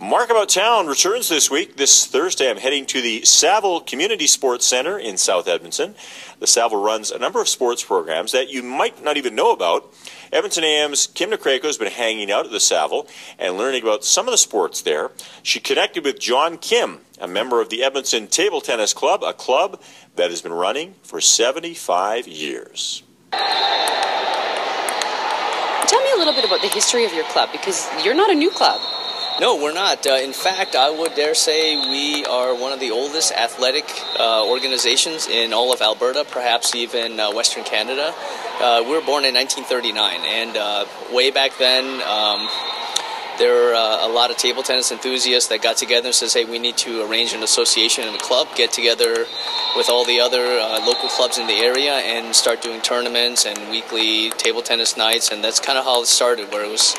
Mark About Town returns this week. This Thursday, I'm heading to the Saville Community Sports Center in South Edmonton. The Saville runs a number of sports programs that you might not even know about. Edmonton AM's Kim Nakrieko has been hanging out at the Saville and learning about some of the sports there. She connected with John Kim, a member of the Edmonton Table Tennis Club, a club that has been running for 75 years. Tell me a little bit about the history of your club because you're not a new club. No, we're not. Uh, in fact, I would dare say we are one of the oldest athletic uh, organizations in all of Alberta, perhaps even uh, Western Canada. Uh, we were born in 1939, and uh, way back then, um, there were uh, a lot of table tennis enthusiasts that got together and says, "Hey, we need to arrange an association and a club, get together with all the other local clubs in the area, and start doing tournaments and weekly table tennis nights." And that's kind of how it started, where it was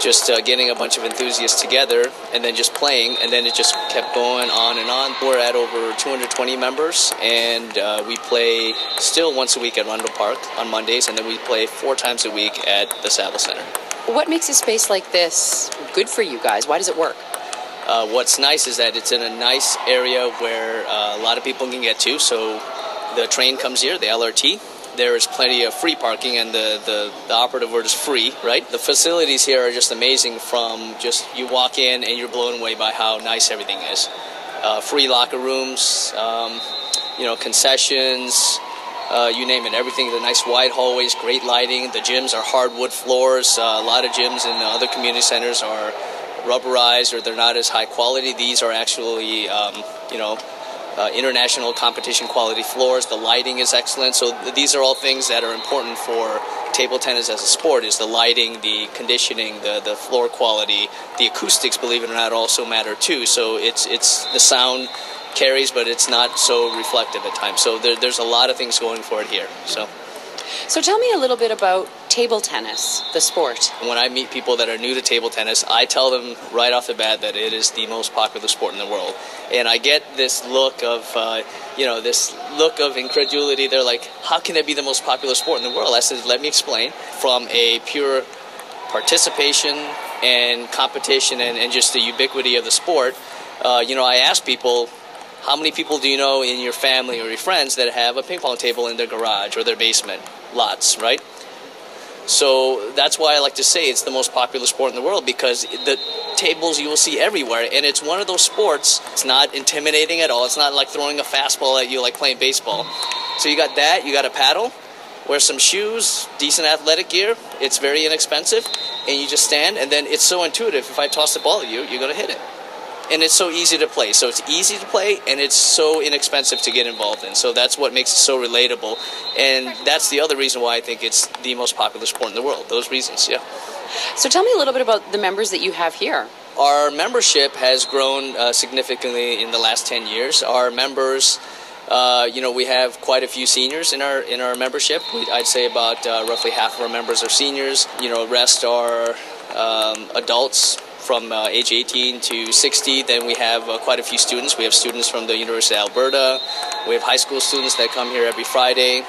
just uh, getting a bunch of enthusiasts together and then just playing, and then it just kept going on and on. We're at over 220 members, and uh, we play still once a week at Rundle Park on Mondays, and then we play four times a week at the Saville Center. What makes a space like this good for you guys? Why does it work? Uh, what's nice is that it's in a nice area where uh, a lot of people can get to. So the train comes here, the LRT, there is plenty of free parking, and the, the, the, operative word is free, right? The facilities here are just amazing from just you walk in and you're blown away by how nice everything is. Uh, free locker rooms, um, you know, concessions, uh, you name it, everything. The nice wide hallways, great lighting. The gyms are hardwood floors. Uh, a lot of gyms in other community centers are rubberized or they're not as high quality. These are actually, um, you know, uh, international competition quality floors. The lighting is excellent. So th- these are all things that are important for table tennis as a sport. Is the lighting, the conditioning, the the floor quality, the acoustics. Believe it or not, also matter too. So it's it's the sound carries, but it's not so reflective at times. So there, there's a lot of things going for it here. So. So tell me a little bit about table tennis, the sport. When I meet people that are new to table tennis, I tell them right off the bat that it is the most popular sport in the world. And I get this look of, uh, you know, this look of incredulity. They're like, how can it be the most popular sport in the world? I said, let me explain. From a pure participation and competition and, and just the ubiquity of the sport, uh, you know, I ask people, how many people do you know in your family or your friends that have a ping pong table in their garage or their basement? Lots, right? So that's why I like to say it's the most popular sport in the world because the tables you will see everywhere, and it's one of those sports. It's not intimidating at all. It's not like throwing a fastball at you like playing baseball. So you got that. You got a paddle. Wear some shoes, decent athletic gear. It's very inexpensive, and you just stand, and then it's so intuitive. If I toss the ball at you, you're gonna hit it and it's so easy to play. So it's easy to play, and it's so inexpensive to get involved in. So that's what makes it so relatable, and that's the other reason why I think it's the most popular sport in the world. Those reasons, yeah. So tell me a little bit about the members that you have here. Our membership has grown uh, significantly in the last 10 years. Our members, uh, you know, we have quite a few seniors in our in our membership. I'd say about uh, roughly half of our members are seniors. You know, rest are um, adults from uh, age 18 to 60. Then we have uh, quite a few students. We have students from the University of Alberta. We have high school students that come here every Friday.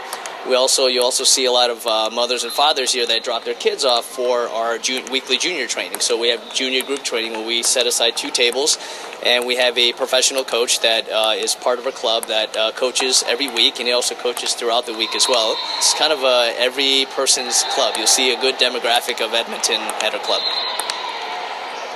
We also you also see a lot of uh, mothers and fathers here that drop their kids off for our jun- weekly junior training. So we have junior group training where we set aside two tables, and we have a professional coach that uh, is part of our club that uh, coaches every week, and he also coaches throughout the week as well. It's kind of a every person's club. You'll see a good demographic of Edmonton at our club.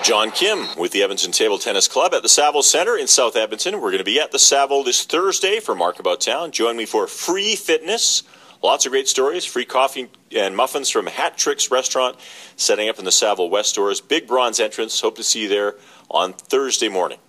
John Kim with the Edmonton Table Tennis Club at the Saville Center in South Edmonton. We're going to be at the Saville this Thursday for Mark About Town. Join me for free fitness. Lots of great stories, free coffee and muffins from Hat Tricks Restaurant, setting up in the Saville West Stores. Big bronze entrance. Hope to see you there on Thursday morning.